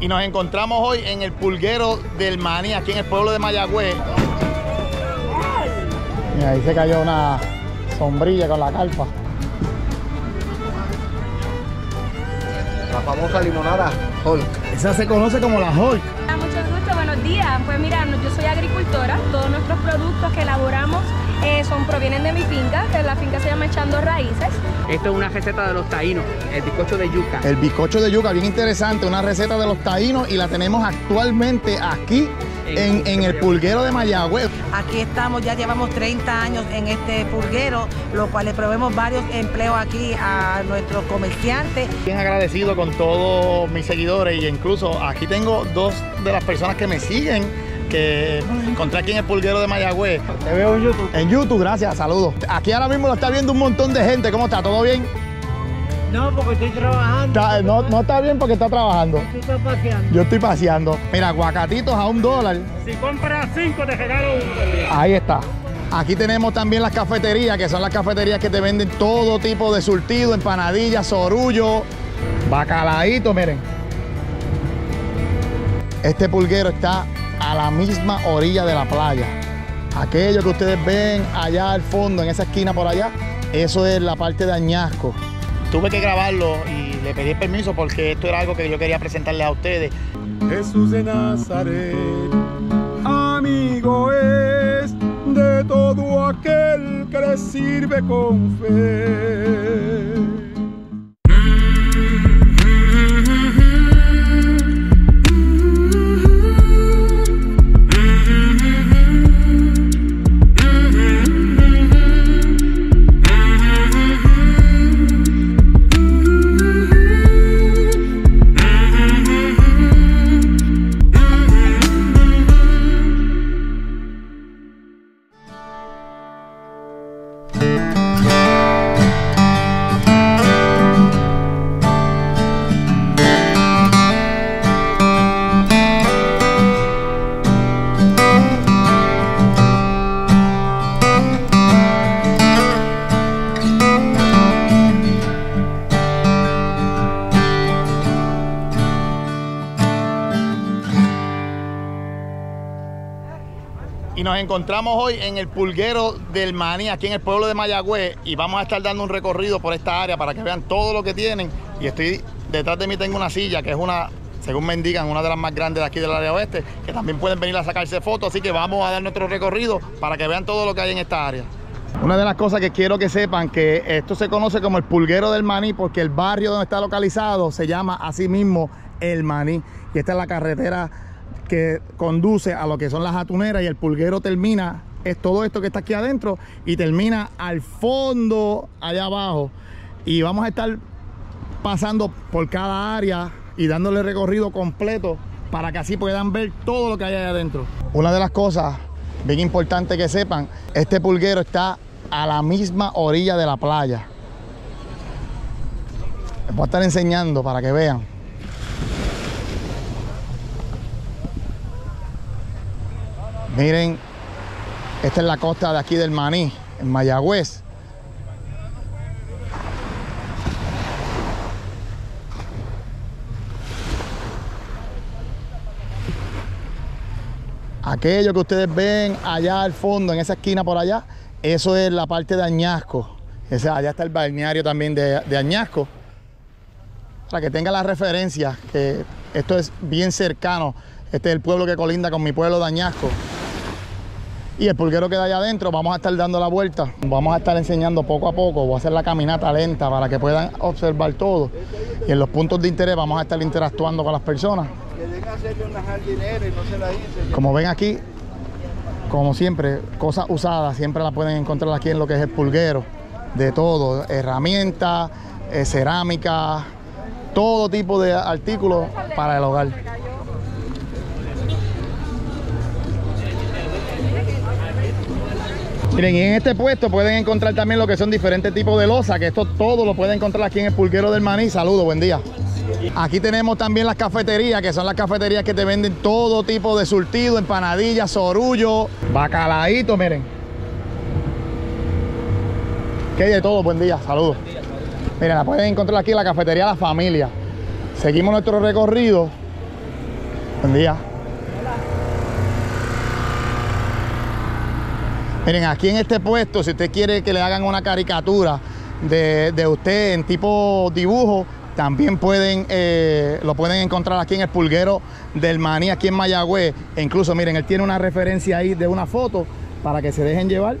y nos encontramos hoy en el pulguero del maní, aquí en el pueblo de Mayagüez. Y ahí se cayó una sombrilla con la carpa. La famosa limonada Hulk. Esa se conoce como la Hulk. Hola, Mucho gusto, buenos días. Pues mira, yo soy agricultora. Todos nuestros productos que elaboramos eh, son, provienen de mi finca, que la finca se llama Echando Raíces. Esto es una receta de los taínos, el bizcocho de yuca. El bizcocho de yuca, bien interesante, una receta de los taínos y la tenemos actualmente aquí en, en el pulguero de Mayagüez. Aquí estamos, ya llevamos 30 años en este pulguero, lo cual le proveemos varios empleos aquí a nuestros comerciantes. Bien agradecido con todos mis seguidores y incluso aquí tengo dos de las personas que me siguen que encontré aquí en el pulguero de Mayagüez. Te veo en YouTube. En YouTube, gracias, saludos. Aquí ahora mismo lo está viendo un montón de gente. ¿Cómo está? ¿Todo bien? No, porque estoy trabajando. Está- no, no está bien porque está trabajando. Estoy paseando. Yo estoy paseando. Mira, aguacatitos a un dólar. Si compras cinco, te regalo uno. Ahí está. Aquí tenemos también las cafeterías, que son las cafeterías que te venden todo tipo de surtido, empanadillas, sorullo, bacalaíto, miren. Este pulguero está a la misma orilla de la playa. Aquello que ustedes ven allá al fondo, en esa esquina por allá, eso es la parte de Añasco. Tuve que grabarlo y le pedí permiso porque esto era algo que yo quería presentarles a ustedes. Jesús de Nazaret, amigo es de todo aquel que le sirve con fe. Encontramos hoy en el pulguero del maní, aquí en el pueblo de Mayagüez, y vamos a estar dando un recorrido por esta área para que vean todo lo que tienen. Y estoy detrás de mí tengo una silla que es una, según me indican, una de las más grandes de aquí del área oeste, que también pueden venir a sacarse fotos, así que vamos a dar nuestro recorrido para que vean todo lo que hay en esta área. Una de las cosas que quiero que sepan que esto se conoce como el pulguero del maní porque el barrio donde está localizado se llama así mismo el maní. Y esta es la carretera que conduce a lo que son las atuneras y el pulguero termina, es todo esto que está aquí adentro y termina al fondo allá abajo. Y vamos a estar pasando por cada área y dándole recorrido completo para que así puedan ver todo lo que hay allá adentro. Una de las cosas bien importante que sepan, este pulguero está a la misma orilla de la playa. Les voy a estar enseñando para que vean. Miren, esta es la costa de aquí del Maní, en Mayagüez. Aquello que ustedes ven allá al fondo, en esa esquina por allá, eso es la parte de Añasco. Ese, allá está el balneario también de, de Añasco. Para que tengan la referencia, que esto es bien cercano. Este es el pueblo que colinda con mi pueblo de Añasco. Y el pulguero queda allá adentro, vamos a estar dando la vuelta. Vamos a estar enseñando poco a poco, voy a hacer la caminata lenta para que puedan observar todo. Y en los puntos de interés vamos a estar interactuando con las personas. Como ven aquí, como siempre, cosas usadas siempre las pueden encontrar aquí en lo que es el pulguero. De todo, herramientas, eh, cerámica, todo tipo de artículos para el hogar. Miren, y en este puesto pueden encontrar también lo que son diferentes tipos de losa, que esto todo lo pueden encontrar aquí en el pulguero del maní. Saludos, buen día. Aquí tenemos también las cafeterías, que son las cafeterías que te venden todo tipo de surtido, empanadillas, sorullo, bacalaíto, miren. Que hay de todo, buen día, saludos. Miren, la pueden encontrar aquí en la cafetería La Familia. Seguimos nuestro recorrido Buen día. Miren, aquí en este puesto, si usted quiere que le hagan una caricatura de, de usted en tipo dibujo, también pueden, eh, lo pueden encontrar aquí en el pulguero del maní, aquí en Mayagüez. E incluso, miren, él tiene una referencia ahí de una foto para que se dejen llevar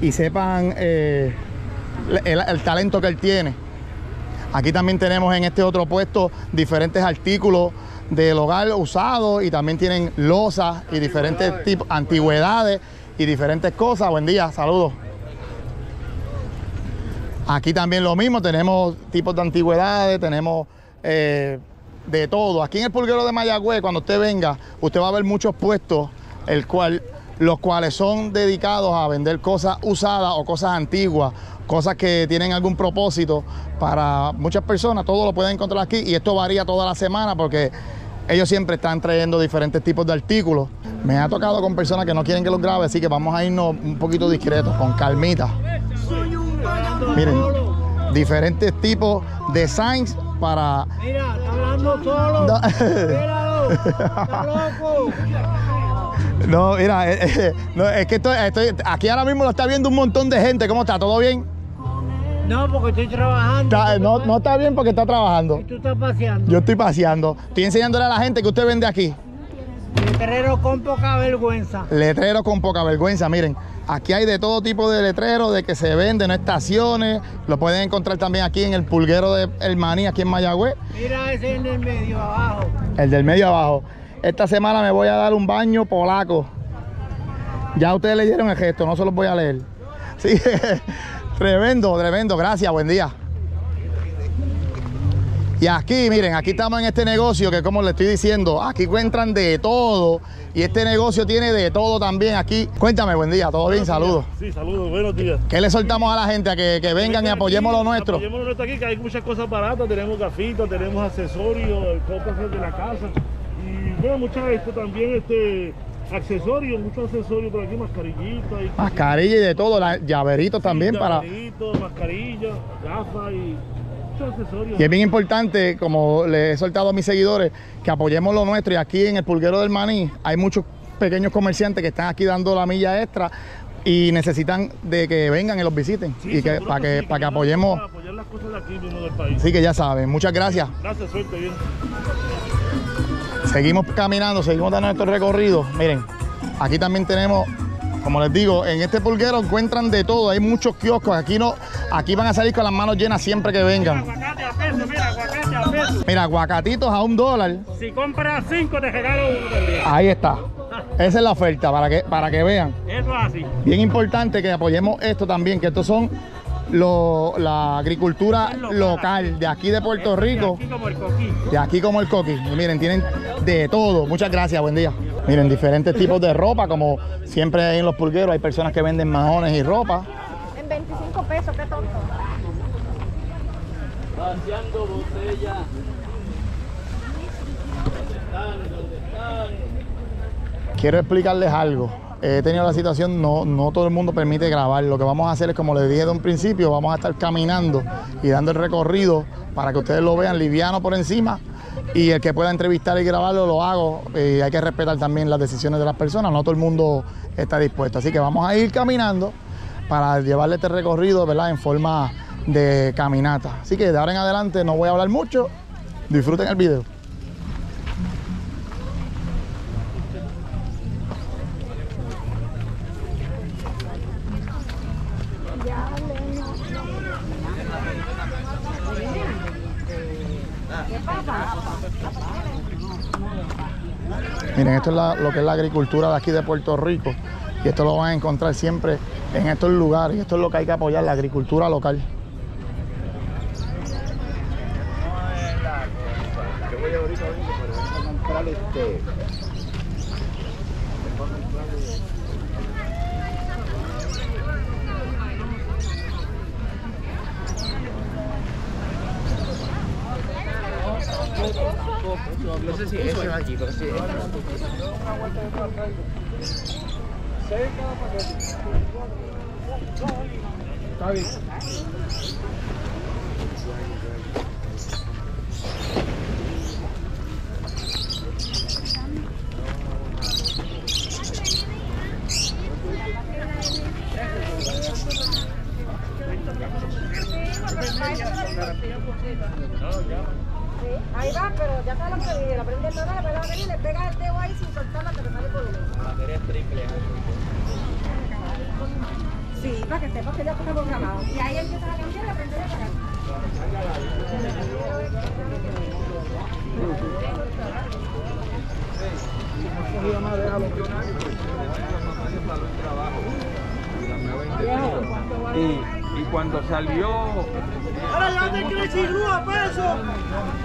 y sepan eh, el, el talento que él tiene. Aquí también tenemos en este otro puesto diferentes artículos del hogar usados y también tienen losas y diferentes tipos, antigüedades y diferentes cosas. Buen día, saludos. Aquí también lo mismo, tenemos tipos de antigüedades, tenemos eh, de todo. Aquí en el pulguero de Mayagüez, cuando usted venga, usted va a ver muchos puestos, el cual, los cuales son dedicados a vender cosas usadas o cosas antiguas, cosas que tienen algún propósito para muchas personas. Todo lo pueden encontrar aquí y esto varía toda la semana porque ellos siempre están trayendo diferentes tipos de artículos. Me ha tocado con personas que no quieren que los grabe, así que vamos a irnos un poquito discretos, con calmita. Miren, diferentes tipos de signs para... Mira, está hablando solo. No. Míralo, está loco. No, mira, eh, eh, no, es que estoy, estoy- aquí ahora mismo lo está viendo un montón de gente. ¿Cómo está? ¿Todo bien? No, porque estoy trabajando. Está- no, no está bien porque está trabajando. Y tú estás paseando. Yo estoy paseando. Estoy enseñándole a la gente que usted vende aquí. Letrero con poca vergüenza. Letreros con poca vergüenza. Miren, aquí hay de todo tipo de letreros, de que se venden, no estaciones. Lo pueden encontrar también aquí en el pulguero de El Maní, aquí en Mayagüez. Mira ese en el medio, abajo. El del medio abajo. Esta semana me voy a dar un baño polaco. Ya ustedes leyeron el gesto, no se los voy a leer. Sí, tremendo, tremendo. Gracias, buen día. Y aquí, miren, aquí estamos en este negocio que como les estoy diciendo, aquí encuentran de todo. Y este negocio tiene de todo también aquí. Cuéntame, buen día, ¿todo bien? Saludos. Sí, saludos, buenos días. ¿Qué le soltamos a la gente a que, que vengan y apoyemos lo nuestro? Apoyemos lo nuestro aquí, que hay muchas cosas baratas. Tenemos gafitas, tenemos accesorios, copas de la casa. Y bueno, muchas esto también, este, accesorios, muchos accesorios por aquí, mascarillitas. Y Mascarilla y de todo, la- llaveritos también para... llaveritos, mascarillas, gafas y muchos accesorios. Y es bien importante, como le he soltado a mis seguidores, que apoyemos lo nuestro. Y aquí en el Pulguero del Maní hay muchos pequeños comerciantes que están aquí dando la milla extra y necesitan de que vengan y los visiten. Sí, y que para que, sí, para que apoyemos. a apoyar las cosas de aquí mismo del país. Así que ya saben, muchas gracias. Gracias, suerte, bien. Seguimos caminando, seguimos dando nuestro recorrido. Miren, aquí también tenemos, como les digo, en este pulguero encuentran de todo. Hay muchos kioscos. Aquí no, aquí van a salir con las manos llenas siempre que vengan. Aguacate a peso, mira, aguacate a peso. Mira, aguacatitos a un dólar. Si compras cinco, te regalo uno también. Ahí está. Esa es la oferta para que, para que vean. Eso es así. Bien importante que apoyemos esto también, que estos son lo- la agricultura local de aquí de Puerto Rico, Aquí como el coquí. de aquí como el miren, tienen de todo. Muchas gracias, buen día. Miren, diferentes tipos de ropa, como siempre hay en los pulgueros, hay personas que venden majones y ropa. En 25 pesos, qué tonto. Quiero explicarles algo. He tenido la situación, no, no todo el mundo permite grabar. Lo que vamos a hacer es, como les dije de un principio, vamos a estar caminando y dando el recorrido para que ustedes lo vean liviano por encima. Y el que pueda entrevistar y grabarlo, lo hago. Y hay que respetar también las decisiones de las personas. No todo el mundo está dispuesto. Así que vamos a ir caminando para llevarle este recorrido, ¿verdad? En forma de caminata. Así que de ahora en adelante no voy a hablar mucho. Disfruten el video. Esto es lo que es la agricultura de aquí de Puerto Rico. Y esto lo van a encontrar siempre en estos lugares. Y esto es lo que hay que apoyar, la agricultura local. No sé si eso es aquí, pero sí. Está bien.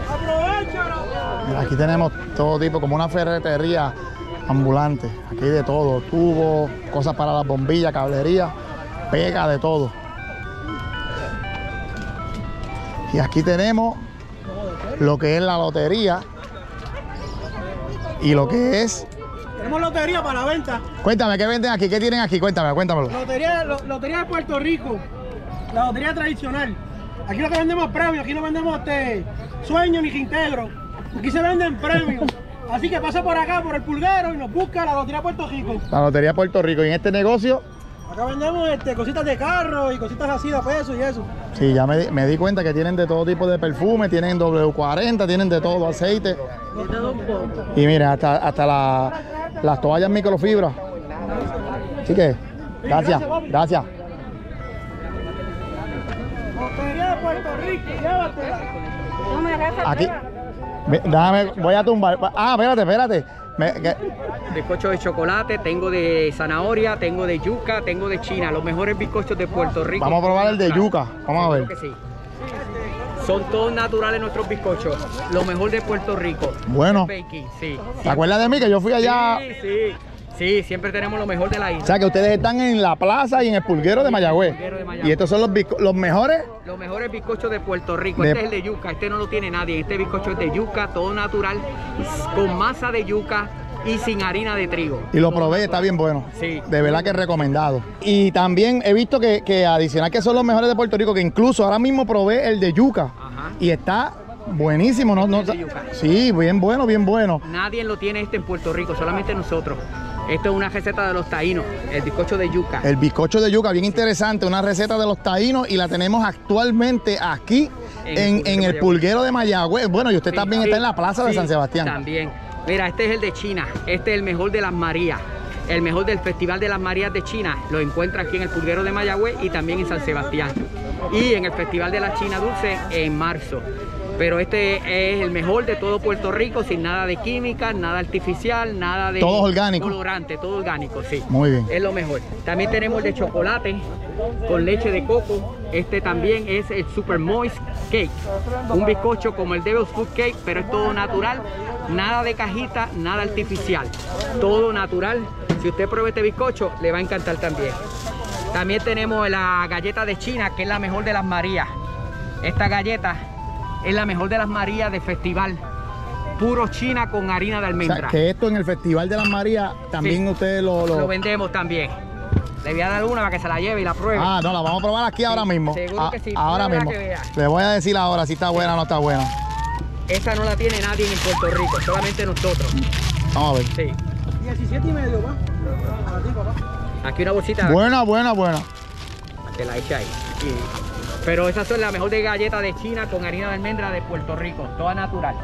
Aprovecha. Mira, aquí tenemos todo tipo, como una ferretería ambulante. Aquí hay de todo, tubos, cosas para las bombillas, cablería, pega de todo. Y aquí tenemos lo que es la lotería y lo que es... Tenemos lotería para la venta. Cuéntame, ¿qué venden aquí? ¿Qué tienen aquí? Cuéntame, cuéntamelo. Lotería, lo- lotería de Puerto Rico. La lotería tradicional. Aquí lo que vendemos premios. Aquí no vendemos este sueño ni integro. Aquí se venden premios. Así que pasa por acá, por el pulguero y nos busca la lotería Puerto Rico. La lotería Puerto Rico. Y en este negocio, Acá vendemos este, cositas de carro y cositas así de peso y eso. sí, ya me, di- me di cuenta que tienen de todo tipo de perfume, tienen W40, tienen de todo, aceite. Y mira, hasta, hasta la- las toallas microfibra. Así que, gracias, gracias. Aquí, déjame, voy a tumbar. Ah, espérate, espérate. Me- que- Bizcocho de chocolate, tengo de zanahoria, tengo de yuca, tengo de China. Los mejores bizcochos de Puerto Rico. Vamos a probar el de yuca. Vamos a ver. Que sí. Son todos naturales nuestros bizcochos. Lo mejor de Puerto Rico. Bueno. Baking, sí. ¿Te acuerdas de mí que yo fui allá? Sí, sí. Sí, siempre tenemos lo mejor de la O isla. sea, que ustedes están en la plaza y en el pulguero de Mayagüez. Pulguero de Mayagüez. Y estos son los, los mejores. Los mejores bizcochos de Puerto Rico. De- Este es el de yuca. Este no lo tiene nadie. Este bizcocho es de yuca, todo natural, con masa de yuca y sin harina de trigo. Y lo probé, está bien bueno. Sí. De verdad que recomendado. Y también he visto que, que adicional que son los mejores de Puerto Rico, que incluso ahora mismo probé el de yuca. Ajá. Y está buenísimo. No, no, sí, bien bueno, bien bueno. Nadie lo tiene este en Puerto Rico, solamente nosotros. Esto es una receta de los taínos, el bizcocho de yuca. El bizcocho de yuca, bien interesante, una receta de los taínos y la tenemos actualmente aquí en, En el en el pulguero de Mayagüez. Bueno, y usted Sí, también sí, está en la plaza de San Sebastián. También. Mira, este es el de China. Este es el mejor de las Marías. El mejor del Festival de las Marías de China. Lo encuentra aquí en el pulguero de Mayagüez y también en San Sebastián. Y en el Festival de la China Dulce en marzo. Pero este es el mejor de todo Puerto Rico, sin nada de química, nada artificial, nada de Todo orgánico. colorante, todo orgánico, sí. Muy bien. Es lo mejor. También tenemos el de chocolate con leche de coco. Este también es el Super Moist Cake. Un bizcocho como el Devil's Food Cake, pero es todo natural. Nada de cajita, nada artificial. Todo natural. Si usted prueba este bizcocho, le va a encantar también. También tenemos la galleta de China, que es la mejor de las Marías. Esta galleta es la mejor de las Marías de festival. Puro China con harina de O almendra. sea, que esto en el Festival de las Marías también Sí. ustedes lo... lo- Lo vendemos también. Le voy a dar una para que se la lleve y la pruebe. Ah, no, la vamos a probar aquí ahora mismo. seguro Ah, que sí. Ahora mismo. Le voy a decir ahora si está buena o no está buena. Esta no la tiene nadie en Puerto Rico, solamente nosotros. Vamos a ver. Sí. 17 y medio, va. A ti, papá. Aquí una bolsita Buena, buena, buena. que la echa ahí. Pero esas son las mejor de galletas de China con harina de almendra de Puerto Rico, toda natural.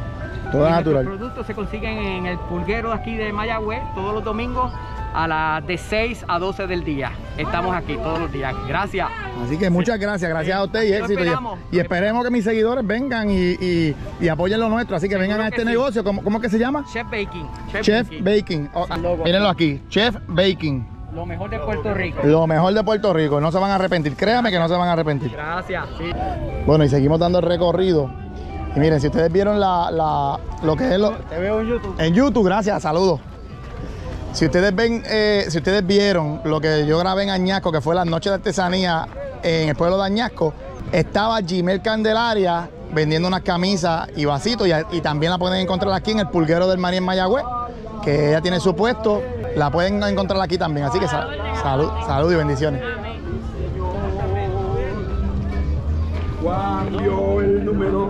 Toda Y natural. Nuestros productos se consiguen en el pulguero aquí de Mayagüez todos los domingos a las de 6 a 12 del día. Estamos aquí todos los días. Gracias. Así que muchas gracias, gracias a usted y éxito. Y, esperamos. y esperemos que mis seguidores vengan y, y- y apoyen lo nuestro. Así que Seguro vengan a este sí. negocio. ¿Cómo, cómo que se llama? Chef Baking. Chef Baking. Oh, mírenlo aquí. Chef Baking. Lo mejor de Puerto Rico. Lo mejor de Puerto Rico. No se van a arrepentir. Créame que no se van a arrepentir. Gracias. Sí. Bueno, y seguimos dando el recorrido. Y miren, si ustedes vieron la, la- lo que es lo, Te veo en YouTube. en YouTube, gracias, saludos. Si ustedes ven, eh, si ustedes vieron lo que yo grabé en Añasco, que fue la noche de artesanía en el pueblo de Añasco, estaba Gimel Candelaria vendiendo unas camisas y vasitos y, y también la pueden encontrar aquí en el pulguero del Maní en Mayagüez, que ella tiene su puesto, la pueden encontrar aquí también. Así que sa- salud, salud y bendiciones. Cambió el número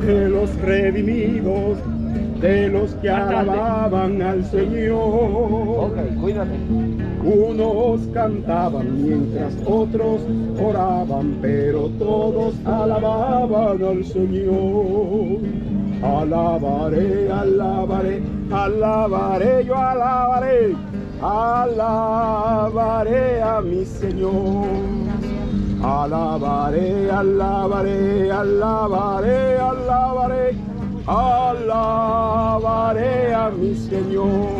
de los redimidos, de los que alababan al Señor. cuídate. Unos cantaban mientras otros oraban, pero todos alababan al Señor. Alabaré, alabaré, alabaré, yo alabaré, alabaré a mi Señor. Alabaré, alabaré, alabaré, alabaré, alabaré a mi Señor.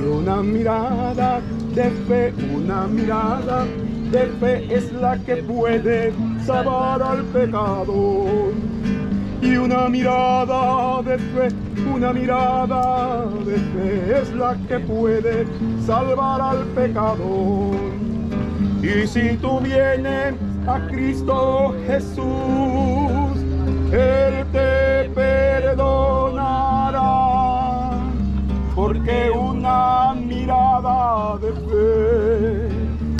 Y una mirada de fe, una mirada de fe es la que puede salvar al pecador. Y una mirada de fe, una mirada de fe es la que puede salvar al pecador. Y si tú vienes a Cristo Jesús, Él te perdonará. Porque una mirada de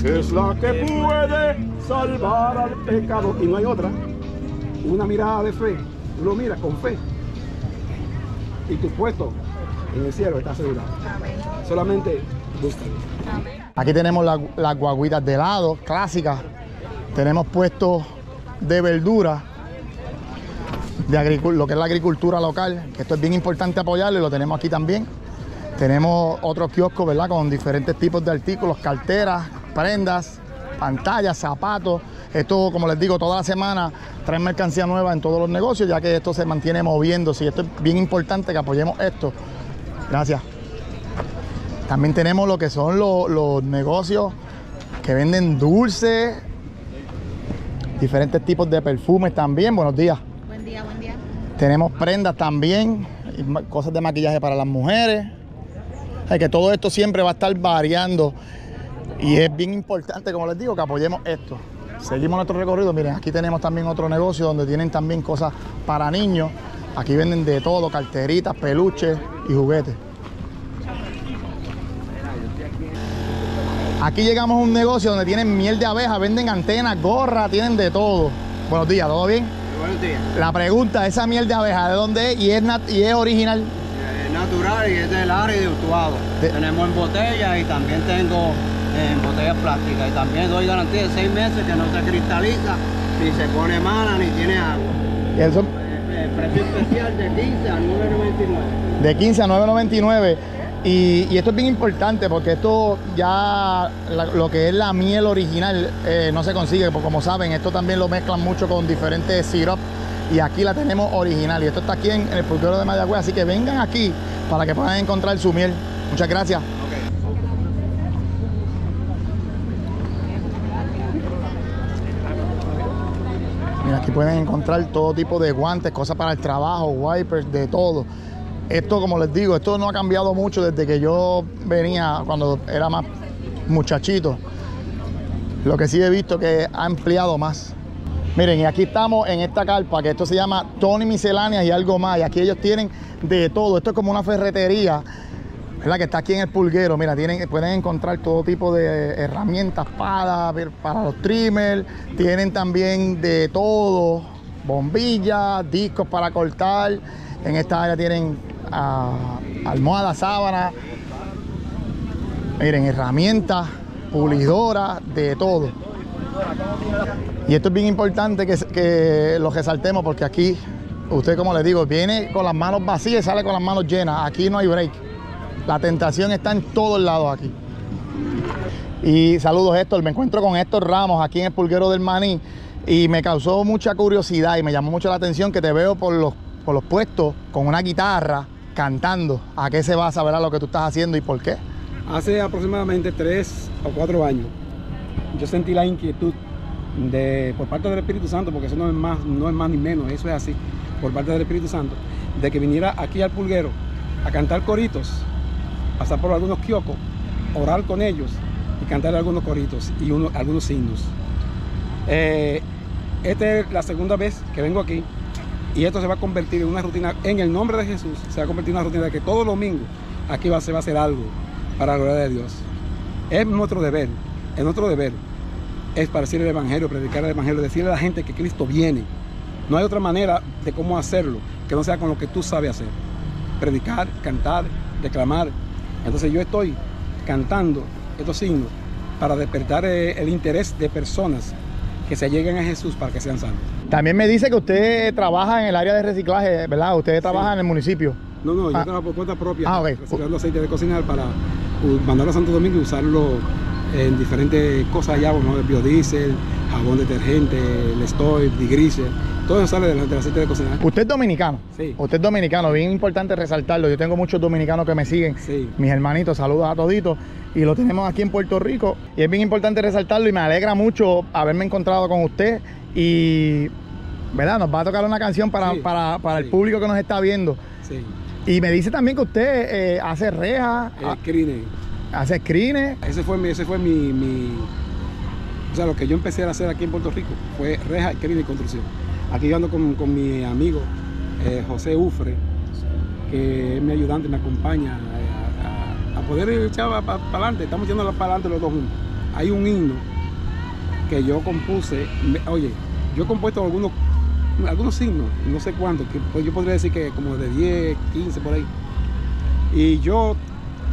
fe es la que puede salvar al pecado. Y no hay otra. Una mirada de fe. Tú lo miras con fe. Y tu puesto en el cielo está asegurado. Solamente búscalo. Aquí tenemos la- las guaguitas de helado, clásicas. Tenemos puestos de verdura, de lo que es la agricultura local, esto es bien importante apoyarlo y lo tenemos aquí también. Tenemos otros kioscos, ¿verdad? Con diferentes tipos de artículos, carteras, prendas, pantallas, zapatos. Esto, como les digo, toda la semana traen mercancía nueva en todos los negocios, ya que esto se mantiene moviéndose y esto es bien importante que apoyemos esto. Gracias. También tenemos lo que son lo- los negocios que venden dulces, diferentes tipos de perfumes también. Buenos días. Buen día, buen día. Tenemos prendas también, cosas de maquillaje para las mujeres. Hay que todo esto siempre va a estar variando y es bien importante, como les digo, que apoyemos esto. Seguimos nuestro recorrido. Miren, aquí tenemos también otro negocio donde tienen también cosas para niños. Aquí venden de todo, carteritas, peluches y juguetes. Aquí llegamos a un negocio donde tienen miel de abeja, venden antenas, gorras, tienen de todo. Buenos días, ¿todo bien? Buenos días. La pregunta, esa miel de abeja, ¿de dónde es? ¿Y es, nat- y es original? Es natural y es del área de Utuado. Tenemos en botella y también tengo en botellas plásticas. Y también doy garantía de seis meses que no se cristaliza, ni se pone mala, ni tiene agua. Y eso- Eh, precio especial de 15 a 9.99. de 15 a 9.99. Y, y esto es bien importante porque esto ya, la- lo que es la miel original eh, no se consigue, porque como saben, esto también lo mezclan mucho con diferentes sirops y aquí la tenemos original. Y esto está aquí en, en el pulquero de Mayagüez, así que vengan aquí para que puedan encontrar su miel. Muchas gracias. Aquí pueden encontrar todo tipo de guantes, cosas para el trabajo, wipers, de todo. Esto, como les digo, esto no ha cambiado mucho desde que yo venía cuando era más muchachito. Lo que sí he visto que ha ampliado más. Miren, y aquí estamos en esta carpa, que esto se llama Tony Misceláneas y algo más. Y aquí ellos tienen de todo. Esto es como una ferretería, ¿verdad? Que está aquí en el pulguero. Mira, tienen, pueden encontrar todo tipo de herramientas para, para los trimmers. Tienen también de todo, bombillas, discos para cortar. En esta área tienen ah, almohadas, sábanas. Miren, herramientas, pulidoras, de todo. Y esto es bien importante que, que lo resaltemos porque aquí, usted como le digo, viene con las manos vacías y sale con las manos llenas. Aquí no hay break. La tentación está en todos lados aquí. Y saludos Héctor, me encuentro con Héctor Ramos aquí en el pulguero del Maní y me causó mucha curiosidad y me llamó mucho la atención que te veo por los, por los puestos con una guitarra cantando. ¿A qué se va a saber lo que tú estás haciendo y por qué? Hace aproximadamente tres o cuatro años yo sentí la inquietud de, por parte del Espíritu Santo, porque eso no es, más, no es más ni menos, eso es así, por parte del Espíritu Santo, de que viniera aquí al pulguero a cantar coritos, pasar por algunos kioscos, orar con ellos y cantar algunos coritos y uno- algunos himnos. Eh, esta es la segunda vez que vengo aquí y esto se va a convertir en una rutina, en el nombre de Jesús, se va a convertir en una rutina de que todo domingo aquí va, se va a hacer algo para la gloria de Dios. Es nuestro deber, es nuestro deber, es para decir el Evangelio, predicar el Evangelio, decirle a la gente que Cristo viene. No hay otra manera de cómo hacerlo que no sea con lo que tú sabes hacer. Predicar, cantar, declamar. Entonces yo estoy cantando estos signos para despertar eh, el interés de personas que se lleguen a Jesús para que sean salvos. También me dice que usted trabaja en el área de reciclaje, ¿verdad? Usted trabaja en el municipio. No, no, yo Ah. trabajo por cuenta propia. Ah, ok. Reciclando aceite de cocinar para uh, mandarlo a Santo Domingo y usarlo en diferentes cosas allá, como el biodiesel, jabón detergente, el Stoy, digrisel. Todo eso sale del, del aceite de cocinar. Usted es dominicano. Sí. Usted es dominicano, bien importante resaltarlo. Yo tengo muchos dominicanos que me siguen. Sí. Mis hermanitos, saludos a toditos. Y lo tenemos aquí en Puerto Rico. Y es bien importante resaltarlo y me alegra mucho haberme encontrado con usted. Y, ¿verdad? Nos va a tocar una canción para, Sí, para, para el público que nos está viendo. Sí. Y me dice también que usted eh, hace rejas, El ha- crine. hace screens. Ese fue, mi, ese fue mi, mi- O sea, lo que yo empecé a hacer aquí en Puerto Rico fue reja, crine y construcción. Aquí yo ando con, con mi amigo eh, José Ufre, que es mi ayudante, me acompaña eh, a, poder echar para adelante. Estamos yendo para adelante los dos juntos. Hay un himno que yo compuse. oye, yo he compuesto algunos, algunos signos, no sé cuántos, que pues yo podría decir que como de 10, 15 por ahí. Y yo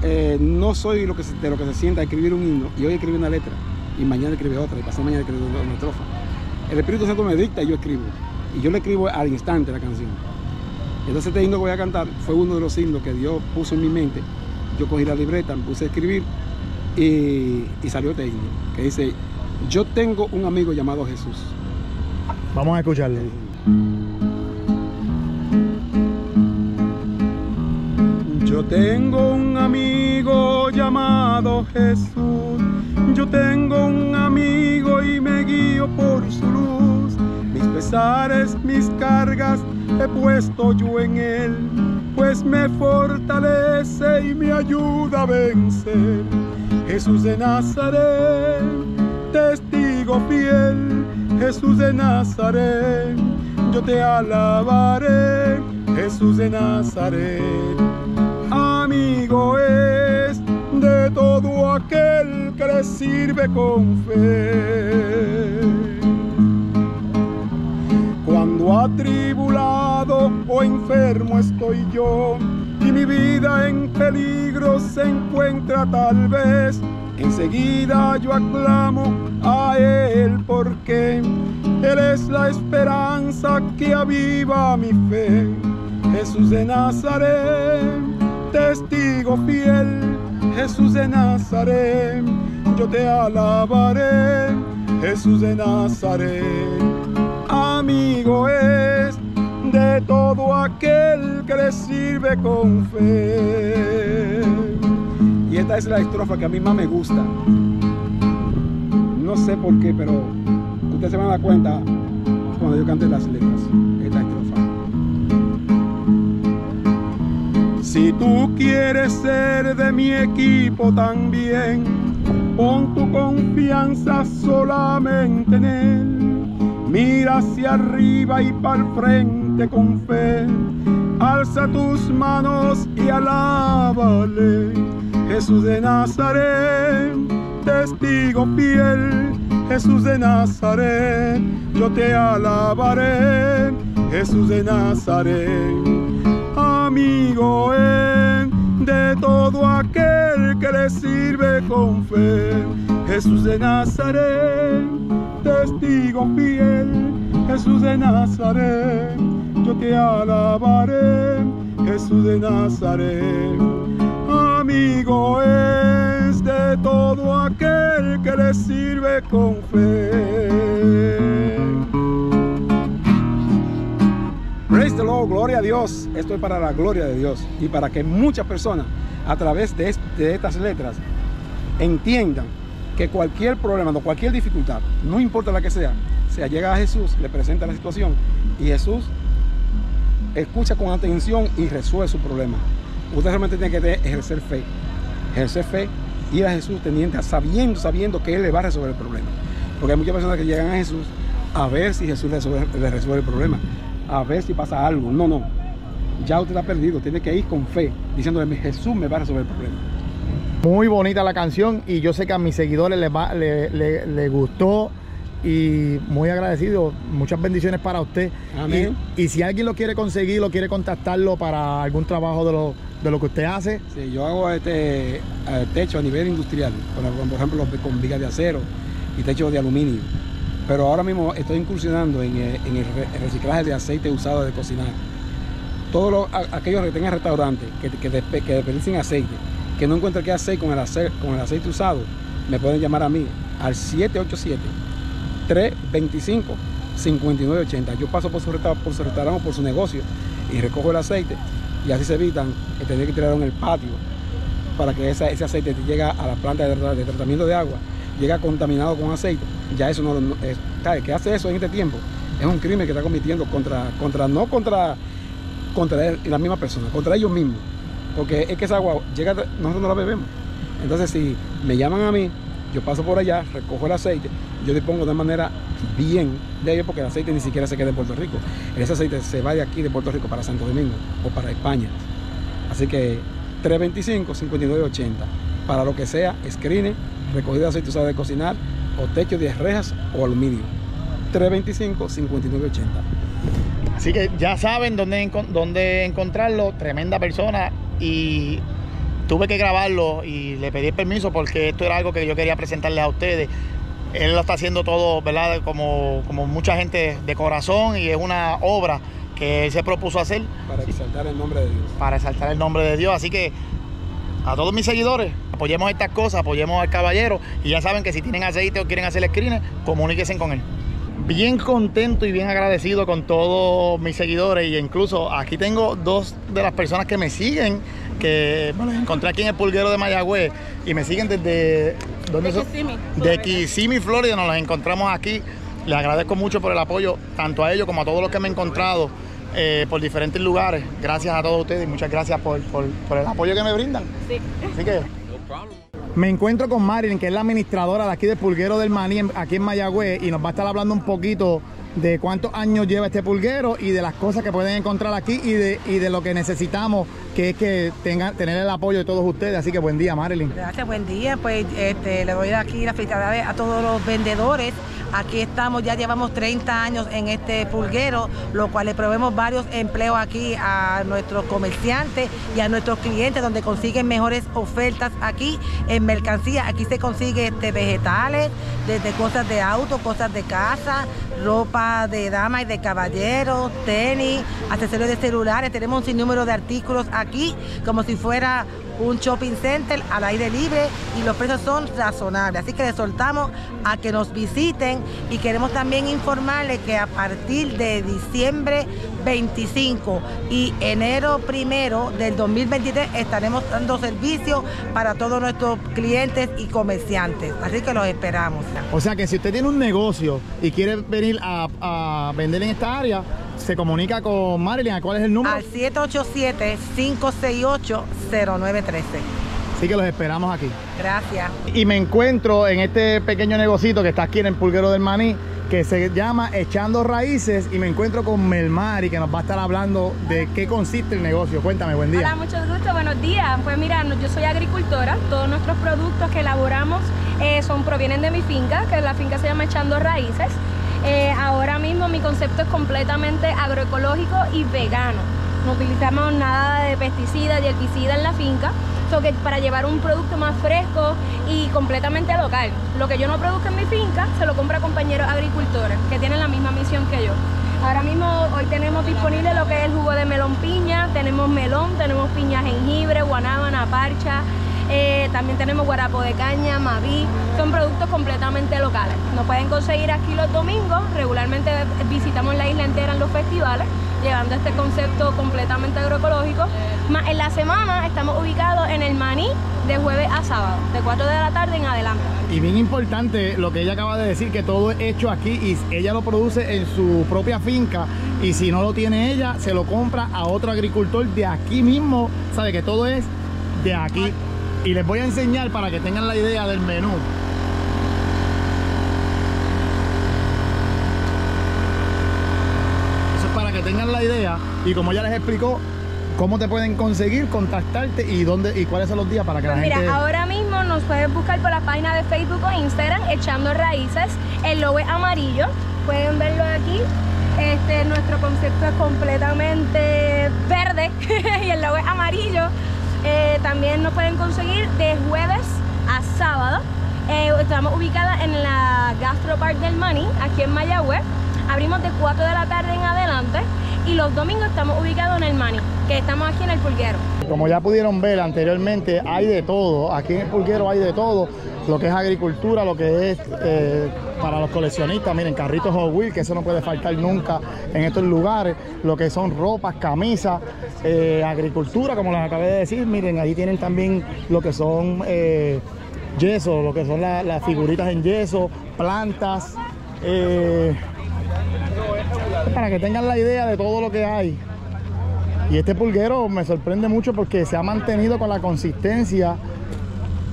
eh, no soy lo que de lo que se sienta escribir un himno y hoy escribí una letra y mañana escribe otra y pasado mañana escribe una estrofa. El Espíritu Santo me dicta y yo escribo. Y yo le escribo al instante la canción. Entonces este himno que voy a cantar fue uno de los himnos que Dios puso en mi mente. Yo cogí la libreta, me puse a escribir y, y salió este himno que dice, yo tengo un amigo llamado Jesús. Vamos a escucharlo. Yo tengo un amigo llamado Jesús. Yo tengo un amigo y me guío por su luz. Mis pesares, mis cargas he puesto yo en él, pues me fortalece y me ayuda a vencer. Jesús de Nazaret, testigo fiel, Jesús de Nazaret, yo te alabaré, Jesús de Nazaret amigo es todo aquel que le sirve con fe. Cuando atribulado o enfermo estoy yo y mi vida en peligro se encuentra tal vez, enseguida yo aclamo a Él porque Él es la esperanza que aviva mi fe. Jesús de Nazaret, testigo fiel, Jesús de Nazaret, yo te alabaré, Jesús de Nazaret, amigo es de todo aquel que le sirve con fe. Y esta es la estrofa que a mí más me gusta. No sé por qué, pero ustedes se van a dar cuenta cuando yo cante las letras, Si tú quieres ser de mi equipo también, pon tu confianza solamente en él. Mira hacia arriba y para el frente con fe. Alza tus manos y alábale. Jesús de Nazaret, testigo fiel. Jesús de Nazaret, yo te alabaré. Jesús de Nazaret amigo es de todo aquel que le sirve con fe. Jesús de Nazaret, testigo fiel. Jesús de Nazaret, yo te alabaré. Jesús de Nazaret, amigo es de todo aquel que le sirve con fe. Gloria a Dios. Esto es para la gloria de Dios y para que muchas personas a través de, est- de estas letras entiendan que cualquier problema, no, cualquier dificultad, no importa la que sea, se llega a Jesús, le presenta la situación y Jesús escucha con atención y resuelve su problema. Usted realmente tiene que ejercer fe, ejercer fe, ir a Jesús teniente, sabiendo, sabiendo que Él le va a resolver el problema. Porque hay muchas personas que llegan a Jesús a ver si Jesús le resuelve el problema, a ver si pasa algo. No, no. Ya usted está perdido, tiene que ir con fe, diciéndole, Jesús me va a resolver el problema. Muy bonita la canción y yo sé que a mis seguidores les, va- le, le- le gustó y muy agradecido. Muchas bendiciones para usted. Amén. Y, y si alguien lo quiere conseguir, lo quiere contactarlo para algún trabajo de lo, de lo que usted hace, Sí, yo hago este eh, techo a nivel industrial, por, por ejemplo con vigas de acero y techo de aluminio. Pero ahora mismo estoy incursionando en, eh, el, reciclaje de aceite usado de cocinar. Todos los, aquellos que tengan restaurantes que, que, que desperdicien aceite, que no encuentren qué hacer con el, aceite, con el aceite usado, me pueden llamar a mí al 787-325-5980. Yo paso por su, por su restaurante o por su negocio y recojo el aceite y así se evitan el tener que tirarlo en el patio para que ese, ese aceite llegue a la planta de, tratamiento de agua, llega contaminado con aceite. Ya eso no, es, que hace eso en este tiempo es un crimen que está cometiendo contra, contra no contra, contra la misma persona, contra ellos mismos. Porque es que esa agua llega, nosotros no la bebemos. Entonces si me llaman a mí, yo paso por allá, recojo el aceite, yo dispongo de manera bien de ello porque el aceite ni siquiera se queda en Puerto Rico. Ese aceite se va de aquí de Puerto Rico para Santo Domingo o para España. Así que 325-5980 para lo que sea, screen, recogida de aceite usado de cocinar o techo de rejas o aluminio. 325-5980. Así que ya saben dónde, dónde encontrarlo, tremenda persona y tuve que grabarlo y le pedí permiso porque esto era algo que yo quería presentarles a ustedes. Él lo está haciendo todo, ¿verdad? Como, como mucha gente de corazón y es una obra que él se propuso hacer. Para exaltar el nombre de Dios. Para exaltar el nombre de Dios. Así que a todos mis seguidores, apoyemos estas cosas, apoyemos al caballero y ya saben que si tienen aceite o quieren hacer screener, comuníquense con él. Bien contento y bien agradecido con todos mis seguidores y incluso aquí tengo dos de las personas que me siguen, que me los encontré aquí en el pulguero de Mayagüez y me siguen desde... ¿dónde de Kissimmee. De Kissimmee, Florida, nos los encontramos aquí. Les agradezco mucho por el apoyo, tanto a ellos como a todos los que me he encontrado eh, por diferentes lugares. Gracias a todos ustedes y muchas gracias por, el apoyo que me brindan. Sí. Así que me encuentro con Marilyn, que es la administradora de aquí de Pulguero del Maní, aquí en Mayagüez, y nos va a estar hablando un poquito de cuántos años lleva este pulguero y de las cosas que pueden encontrar aquí y de, y de lo que necesitamos, que es que tengan tener el apoyo de todos ustedes. Así que buen día, Marilyn. Gracias, buen día. Pues este, le doy aquí la felicidades a todos los vendedores Aquí estamos, ya llevamos 30 años en este pulguero, lo cual le proveemos varios empleos aquí a nuestros comerciantes y a nuestros clientes, donde consiguen mejores ofertas aquí en mercancía. Aquí se consigue este, vegetales, desde cosas de auto, cosas de casa, ropa de dama y de caballero, tenis, accesorios de celulares. Tenemos un sinnúmero de artículos aquí, como si fuera un shopping center al aire libre y los precios son razonables. Así que les soltamos a que nos visiten y queremos también informarles que a partir de diciembre 25 y enero primero del 2023 estaremos dando servicio para todos nuestros clientes y comerciantes. Así que los esperamos. O sea que si usted tiene un negocio y quiere venir a vender en esta área, se comunica con Marilyn. ¿Cuál es el número? Al 787-568-0913. Así que los esperamos aquí. Gracias. Y me encuentro en este pequeño negocito que está aquí en el Pulguero del Maní, que se llama Echando Raíces y me encuentro con Melmari que nos va a estar hablando de qué consiste el negocio. Cuéntame, buen día. Hola, mucho gusto, buenos días. Pues mira, yo soy agricultora, todos nuestros productos que elaboramos eh, son, provienen de mi finca, que la finca se llama Echando Raíces. Eh, ahora mismo mi concepto es completamente agroecológico y vegano. No utilizamos nada de pesticidas y herbicidas en la finca, so que para llevar un producto más fresco y completamente local. Lo que yo no produzco en mi finca se lo compra a compañeros agricultores que tienen la misma misión que yo. Ahora mismo hoy tenemos disponible lo que es el jugo de melón piña, tenemos melón, tenemos piña jengibre, guanábana, parcha, eh, también tenemos guarapo de caña, maví, son productos completamente locales. Nos pueden conseguir aquí los domingos, regularmente visitamos la isla entera en los festivales, llevando este concepto completamente agroecológico. Más en la semana estamos ubicados en el Maní de jueves a sábado, de 4 de la tarde en adelante. Y bien importante lo que ella acaba de decir, que todo es hecho aquí y ella lo produce en su propia finca y si no lo tiene ella, se lo compra a otro agricultor de aquí mismo, sabe que todo es de aquí y les voy a enseñar para que tengan la idea del menú. Eso es para que tengan la idea y como ya les explicó, cómo te pueden conseguir, contactarte y dónde y cuáles son los días para que pues la mira, gente... ahora mismo nos pueden buscar por la página de Facebook o Instagram, Echando Raíces. El logo es amarillo, pueden verlo aquí. Este, nuestro concepto es completamente verde y el logo es amarillo. Eh, también nos pueden conseguir de jueves a sábado Eh, estamos ubicadas en la Gastro Park del Mani, aquí en Mayagüez. Abrimos de 4 de la tarde en adelante y los domingos estamos ubicados en el Mani, que estamos aquí en el Pulguero. Como ya pudieron ver anteriormente, hay de todo. Aquí en el Pulguero hay de todo. Lo que es agricultura, lo que es eh, para los coleccionistas, miren, carritos Hot Wheels, que eso no puede faltar nunca en estos lugares. Lo que son ropas, camisas, eh, agricultura, como les acabé de decir. Miren, ahí tienen también lo que son eh, yeso, lo que son la- las figuritas en yeso, plantas. eh, para que tengan la idea de todo lo que hay. Y este pulguero me sorprende mucho porque se ha mantenido con la consistencia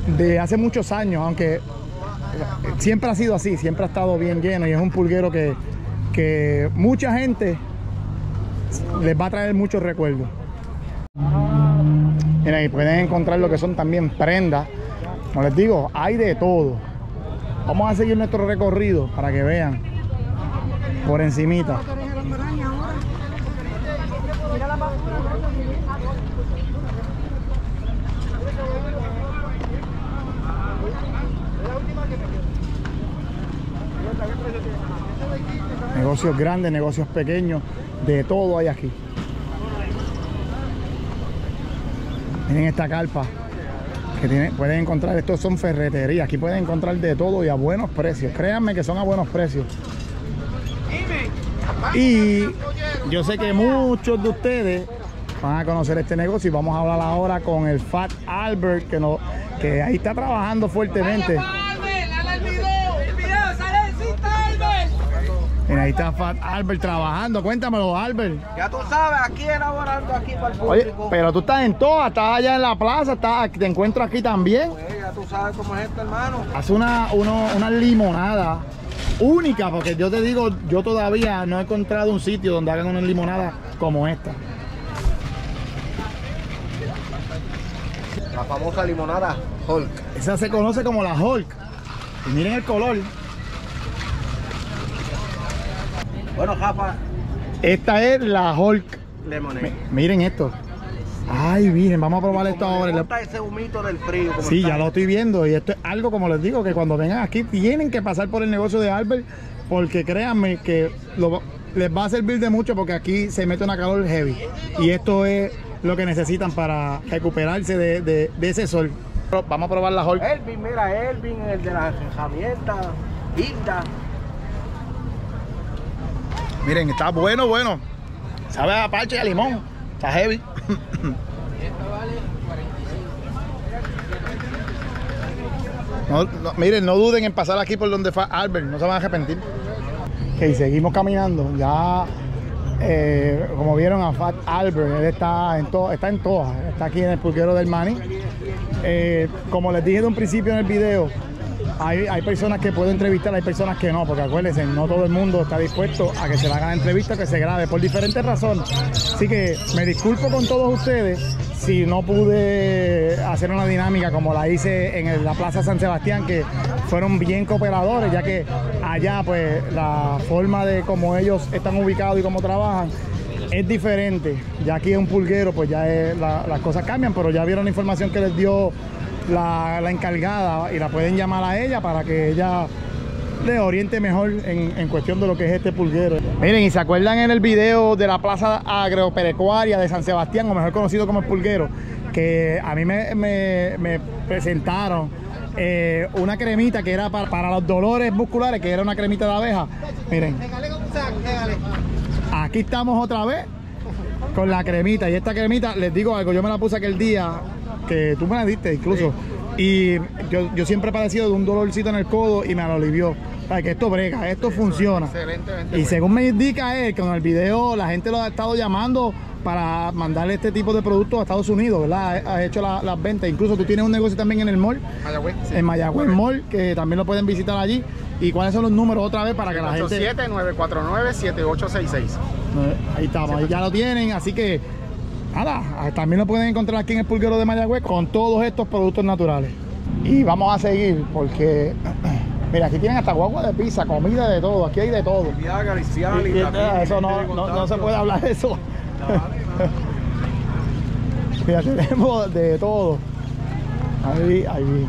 de hace muchos años, aunque siempre ha sido así, siempre ha estado bien lleno y es un pulguero que, que mucha gente les va a traer muchos recuerdos. Miren, y pueden encontrar lo que son también prendas. Como les digo, hay de todo. Vamos a seguir nuestro recorrido para que vean por encimita. Negocios grandes, negocios pequeños, de todo hay aquí. Miren esta carpa que tiene, pueden encontrar, estos son ferreterías, aquí pueden encontrar de todo y a buenos precios. Créanme que son a buenos precios. Y yo sé que muchos de ustedes van a conocer este negocio y vamos a hablar ahora con el Fat Albert, que, no, que ahí está trabajando fuertemente. Mira, ahí está Fat Albert trabajando. Cuéntamelo, Albert. Ya tú sabes, aquí elaborando aquí para el Oye, público. pero tú estás en todas, estás allá en la plaza, estás, te encuentro aquí también. Pues ya tú sabes cómo es esto, hermano. Hace una, uno- una limonada única, porque yo te digo, yo todavía no he encontrado un sitio donde hagan una limonada como esta. La famosa limonada Hulk. Esa se conoce como la Hulk. Y miren el color. Bueno, Rafa, Esta es la Hulk. lemonade. Miren esto. Ay, miren, vamos a probar esto ahora. le ese humito del frío. como Sí, ya lo estoy viendo. Y esto es algo, como les digo, que cuando vengan aquí tienen que pasar por el negocio de Albert, porque créanme que lo- les va a servir de mucho, porque aquí se mete una calor heavy. Y esto es lo que necesitan para recuperarse de, de- de ese sol. Vamos a probar la Hulk. Elvin, mira, Elvin, el de las herramientas, Hilda. Miren, está bueno, bueno. Sabe a parche y a limón. Está heavy. No, no, miren, no duden en pasar aquí por donde fue Albert, no se van a arrepentir. Ok, seguimos caminando. Ya, eh, como vieron a Fat Albert, él está en, to- está en todas. Está aquí en el pulquero del Mani. Eh, como les dije de un principio en el video, hay, hay personas que puedo entrevistar, hay personas que no, porque acuérdense, no todo el mundo está dispuesto a que se le haga la entrevista, que se grabe, por diferentes razones. Así que me disculpo con todos ustedes si no pude hacer una dinámica como la hice en la Plaza San Sebastián, que fueron bien cooperadores, ya que allá pues la forma de cómo ellos están ubicados y cómo trabajan es diferente. Ya aquí en un pulguero, pues ya es- la- las cosas cambian, pero ya vieron la información que les dio la, encargada y la pueden llamar a ella para que ella le oriente mejor en, en cuestión de lo que es este pulguero. Miren, y se acuerdan en el video de la plaza agropecuaria de San Sebastián, o mejor conocido como el pulguero, que a mí me, me- me presentaron eh, una cremita que era para, para los dolores musculares, que era una cremita de abeja. Miren, aquí estamos otra vez con la cremita. Y esta cremita, les digo algo, yo me la puse aquel día que tú me la diste incluso. Y yo, yo siempre he padecido de un dolorcito en el codo y me lo alivió. O sea, que esto brega, esto funciona. Y según me indica él, con el video la gente lo ha estado llamando para mandarle este tipo de productos a Estados Unidos, ¿verdad? Ha hecho la- las ventas. Incluso tú tienes un negocio también en el mall, en Mayagüez Mall, que también lo pueden visitar allí. ¿Y cuáles son los números otra vez para que la gente... 949-7866. Ahí estamos, ahí ya lo tienen, así que nada, ah, también lo pueden encontrar aquí en el pulguero de Mayagüez con todos estos productos naturales. Y vamos a seguir porque, mira, aquí tienen hasta guagua de pizza, comida de todo, aquí hay de todo. Viagra, Cialis, Y- y- Rapid, eso no, no- se puede hablar de eso. Mira, tenemos de todo. Ahí, ahí.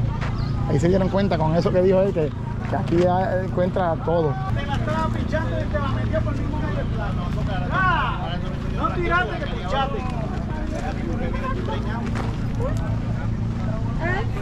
Ahí se dieron cuenta con eso que dijo él, que, que aquí ya encuentra todo. Te la estaba pinchando y te la metió por el mismo medio plano. Ah, no tiraste que pinchaste.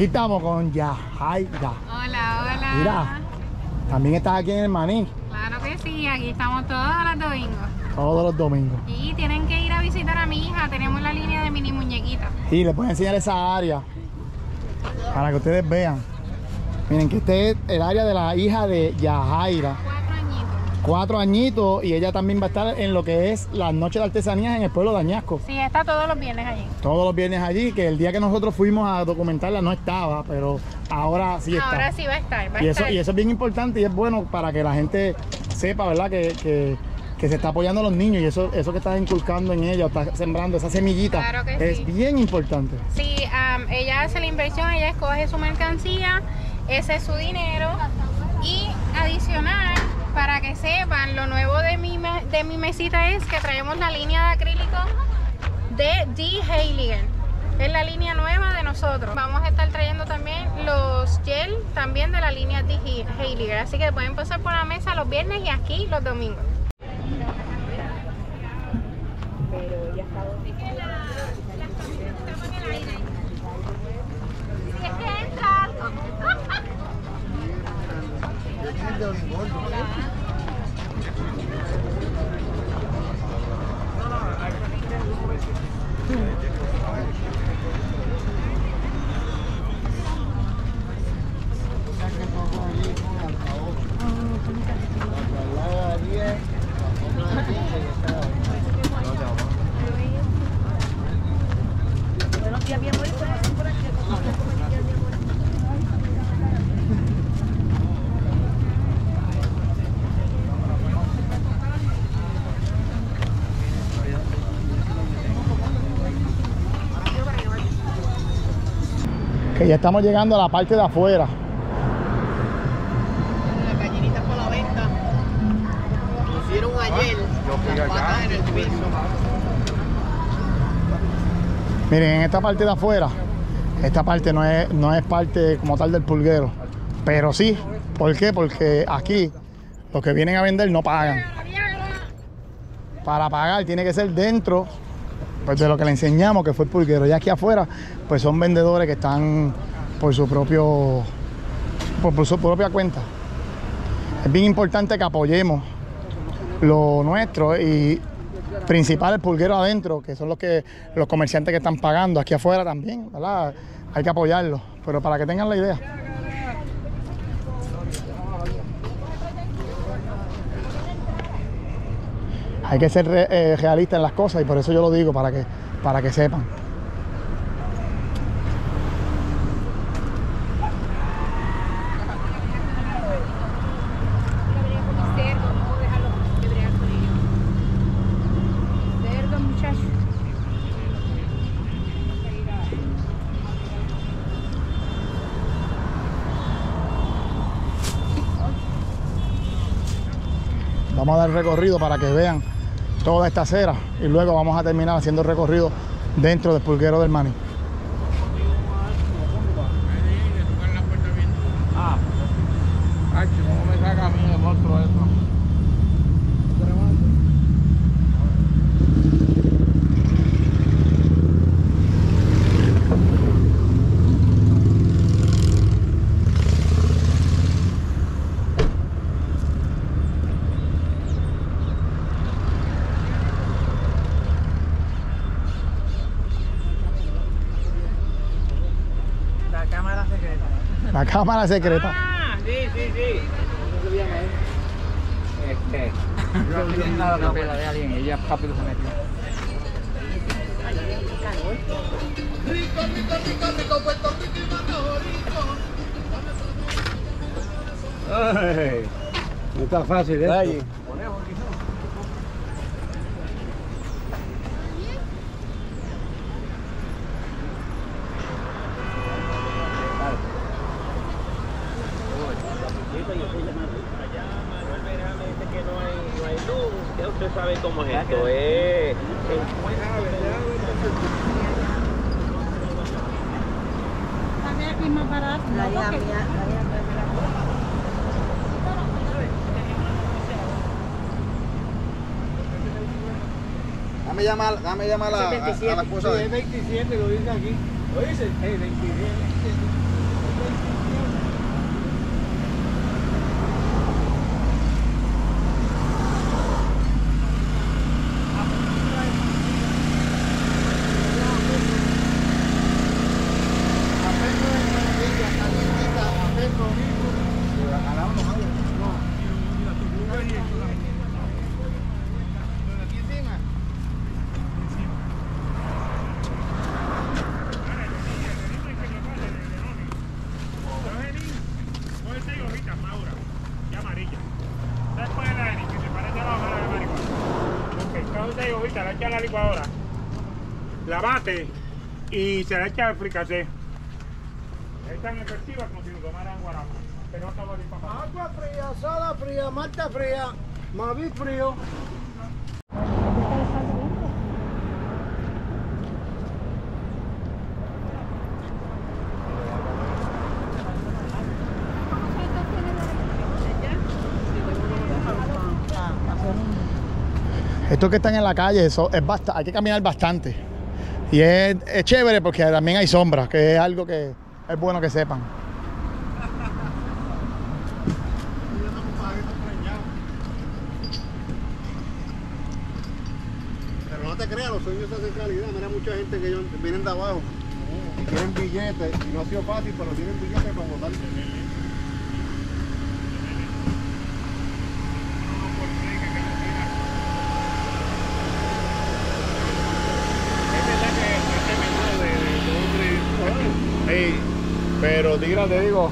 Aquí estamos con Yajaira. Hola, hola. Mira, también estás aquí en el Maní Claro que sí, aquí estamos todos los domingos. todos los domingos. Y tienen que ir a visitar a mi hija, tenemos la línea de mini muñequitas. Y les voy a enseñar esa área para que ustedes vean. Miren que este es el área de la hija de Yajaira. Cuatro añitos. Y ella también va a estar en lo que es las noches de artesanías en el pueblo de Añasco. Sí, está todos los viernes allí. Todos los viernes allí, que el día que nosotros fuimos a documentarla no estaba, pero ahora sí está. Ahora sí va a estar, va a y, eso, estar. y eso es bien importante y es bueno para que la gente sepa, ¿verdad? Que, que- que se está apoyando a los niños y eso, eso que estás inculcando en ella, o estás sembrando esa semillita, Claro que es sí. bien importante. Sí, ella hace la inversión, ella escoge su mercancía, ese es su dinero y adicional para que sepan lo nuevo de mi, de mi mesita es que traemos la línea de acrílico de D. Heiliger. Es la línea nueva de nosotros. Vamos a estar trayendo también los gel también de la línea D. Heiliger. Así que pueden pasar por la mesa los viernes y aquí los domingos. Buenos días, bien bonito. por aquí. Que ya estamos llegando a la parte de afuera. Las gallinitas para la venta. Pusieron ayer las patas en el piso. Miren, en esta parte de afuera, esta parte no es, no es parte como tal del pulguero, pero sí. ¿Por qué? Porque aquí los que vienen a vender no pagan. Para pagar tiene que ser dentro pues, de lo que le enseñamos, que fue el pulguero. Y aquí afuera, pues son vendedores que están por su propio, por su propia cuenta. Es bien importante que apoyemos lo nuestro y principal el pulguero adentro, que son los que los comerciantes que están pagando aquí afuera también, ¿verdad? Hay que apoyarlos, pero para que tengan la idea. Hay que ser re- eh, realista en las cosas y por eso yo lo digo, para que, para que sepan. Vamos a dar recorrido para que vean toda esta acera y luego vamos a terminar haciendo recorrido dentro del pulguero del maní. Ah, ay, ¿cómo me saca a mí el monstruo eso? La cámara secreta. La cámara secreta. Ah, sí, sí, sí. se llama ahí? Este. Una pela de alguien y ella rápido se metió. Rico, rico, rico, rico, Puerto Rico y más rico. Ay, no está fácil esto. Ya usted sabe cómo es esto, es... También aquí más barato. La ¿no? ya, Porque- ya, Dame llamar, dame llamar a, la esposa de es 27, lo dice aquí. ¿Lo dice? Eh, 27. Cógete y hojitas maduras y amarillas. ¿Sabes cuál es la Eri? Que se parece a la hoja de marihuana. Ok, cógete y hojitas, la echa a la licuadora. La bate y se la echa al fricasé. Es tan efectiva como si lo tomaran acaba de papá. Agua fría, soda fría, malta fría, maíz frío. Estos que están en la calle, eso es basta- hay que caminar bastante. Y es, es chévere porque también hay sombras, que es algo que es bueno que sepan. Pero no te creas, los sueños se hacen realidad. Mira mucha gente que vienen de abajo y tienen billetes y no ha sido fácil, pero tienen billetes para votar. Pero tira, te digo.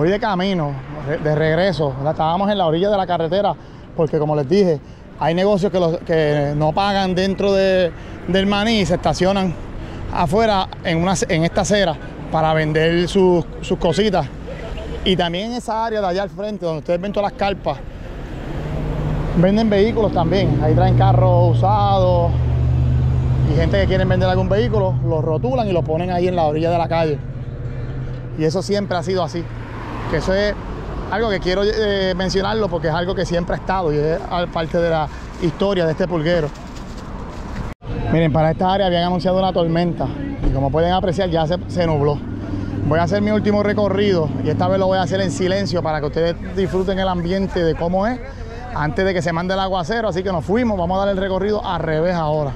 Voy de camino, de regreso. Estábamos en la orilla de la carretera porque, como les dije, hay negocios que, no pagan dentro de- del maní y se estacionan afuera en, esta acera para vender sus, cositas. Y también en esa área de allá al frente, donde ustedes ven todas las carpas, Venden vehículos también. Ahí traen carros usados. Y gente que quieren vender algún vehículo, los rotulan y lo ponen ahí en la orilla de la calle. Y eso siempre ha sido así. Que eso es algo que quiero eh, mencionarlo porque es algo que siempre ha estado y es parte de la historia de este pulguero. Miren, para esta área habían anunciado una tormenta y como pueden apreciar ya se, se nubló. Voy a hacer mi último recorrido y esta vez lo voy a hacer en silencio para que ustedes disfruten el ambiente de cómo es antes de que se mande el aguacero. Así que nos fuimos, vamos a dar el recorrido al revés ahora.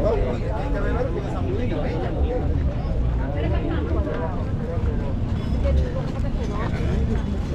Mira, que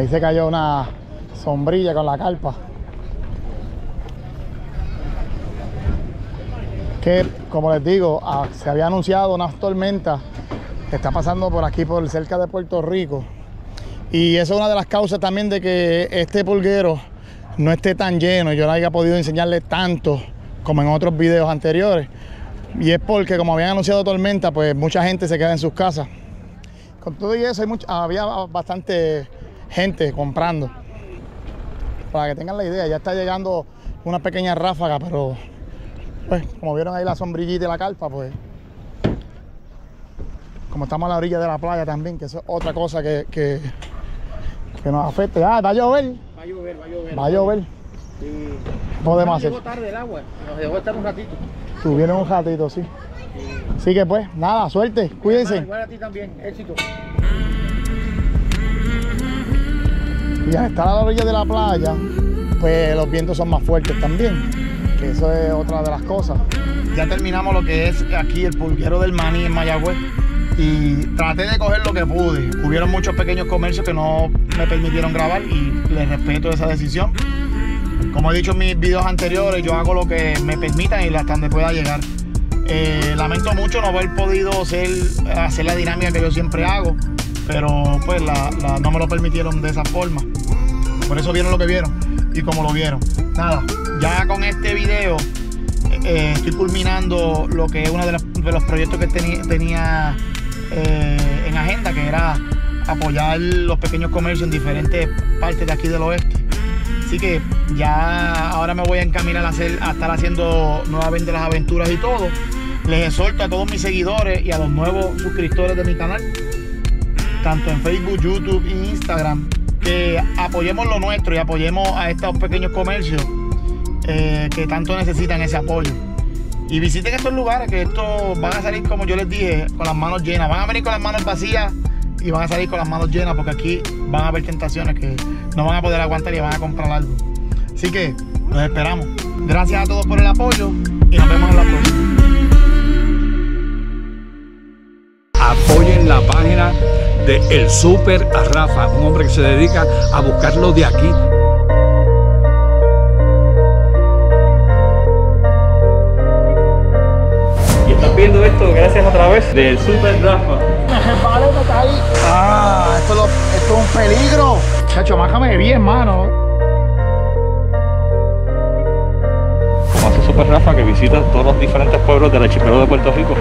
ahí se cayó una sombrilla con la carpa. Que, como les digo, ah, se había anunciado una tormenta que está pasando por aquí, por cerca de Puerto Rico. Y eso es una de las causas también de que este pulguero no esté tan lleno. Yo no haya podido enseñarles tanto como en otros videos anteriores. Y es porque como habían anunciado tormenta, pues mucha gente se queda en sus casas. Con todo y eso había bastante gente comprando. Para que tengan la idea, ya está llegando una pequeña ráfaga, pero pues como vieron ahí la sombrillita y la carpa, pues como estamos a la orilla de la playa también, que eso es otra cosa que, que, que nos afecta. Ah, va a llover, Va a llover, va a llover. va a llover. Sí. Podemos hacer. Llegó tarde el agua, nos dejó estar un ratito. Tuvieron un ratito, sí. Así que pues, nada, suerte, cuídense. Igual a ti también, éxito. Y al estar a la orilla de la playa, pues los vientos son más fuertes también. Que eso es otra de las cosas. Ya terminamos lo que es aquí el pulguero del maní en Mayagüez. Y traté de coger lo que pude. Hubieron muchos pequeños comercios que no me permitieron grabar y les respeto esa decisión. Como he dicho en mis videos anteriores, yo hago lo que me permitan y hasta donde pueda llegar. Eh, lamento mucho no haber podido ser, hacer la dinámica que yo siempre hago, pero pues la- no me lo permitieron de esa forma. Por eso vieron lo que vieron y como lo vieron. Nada, ya con este video eh, estoy culminando lo que es uno de, los- proyectos que tenía eh, en agenda, que era apoyar los pequeños comercios en diferentes partes de aquí del oeste. Así que ya ahora me voy a encaminar a, hacer, a estar haciendo nuevamente las aventuras y todo. Les exhorto a todos mis seguidores y a los nuevos suscriptores de mi canal, tanto en Facebook, YouTube e Instagram, que apoyemos lo nuestro y apoyemos a estos pequeños comercios eh, que tanto necesitan ese apoyo. Y visiten estos lugares que estos van a salir, como yo les dije, con las manos llenas. Van a venir con las manos vacías y van a salir con las manos llenas porque aquí van a haber tentaciones que no van a poder aguantar y van a comprar algo. Así que los esperamos. Gracias a todos por el apoyo y nos vemos en la próxima. De El Super a Rafa, un hombre que se dedica a buscarlo de aquí. Y estás viendo esto gracias a través del Super Rafa. Ah, esto, lo- esto es un peligro. Chacho, májame bien, mano. Como hace Super Rafa que visita todos los diferentes pueblos del archipiélago de Puerto Rico.